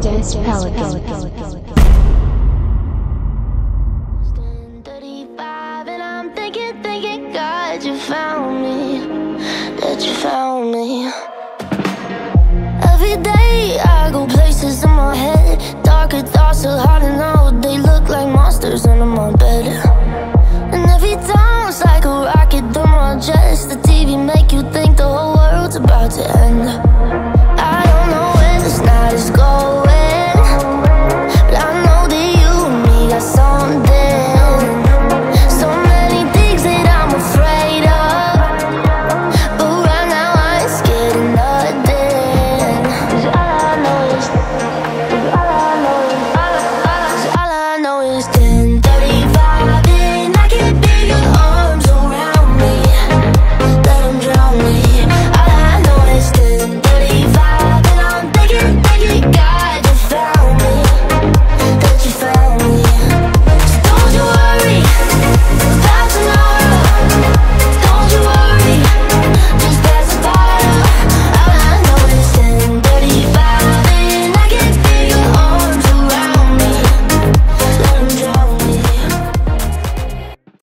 Dance Pelican. I'm thinking, you found me, that you found me. Every day I go places in my head, darker thoughts are hard to know. They look like monsters under my bed. And every time it's like a rocket through my chest. The TV make you think the whole world's about to end.